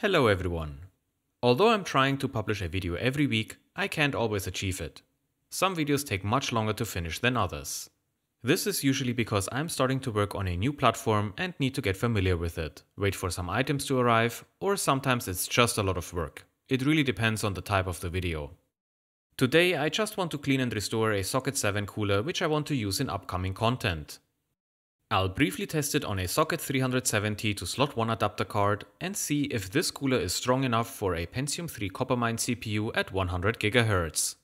Hello everyone. Although I'm trying to publish a video every week, I can't always achieve it. Some videos take much longer to finish than others. This is usually because I'm starting to work on a new platform and need to get familiar with it, wait for some items to arrive, or sometimes it's just a lot of work. It really depends on the type of the video. Today I just want to clean and restore a Socket 7 cooler which I want to use in upcoming content. I'll briefly test it on a Socket 370 to slot 1 adapter card and see if this cooler is strong enough for a Pentium 3 Coppermine CPU at 100 GHz.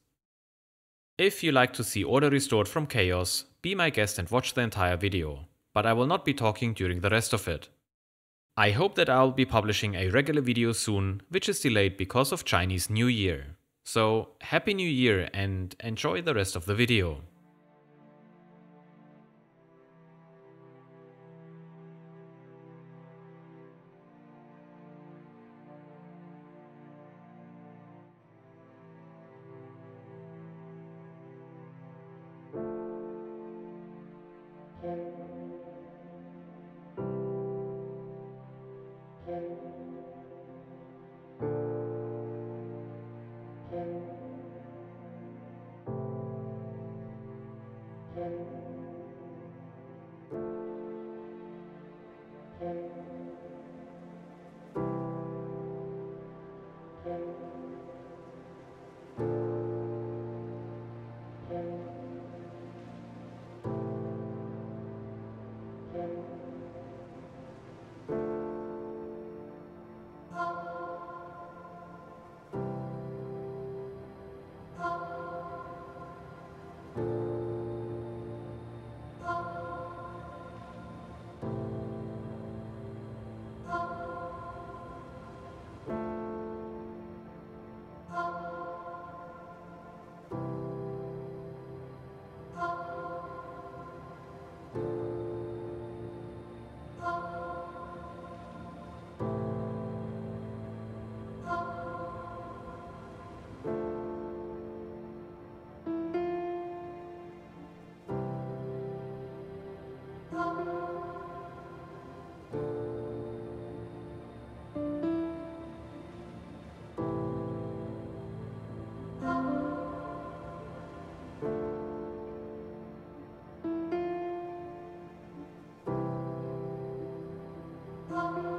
If you like to see order restored from chaos, be my guest and watch the entire video, but I will not be talking during the rest of it. I hope that I'll be publishing a regular video soon, which is delayed because of Chinese New Year. So, Happy New Year and enjoy the rest of the video. Thank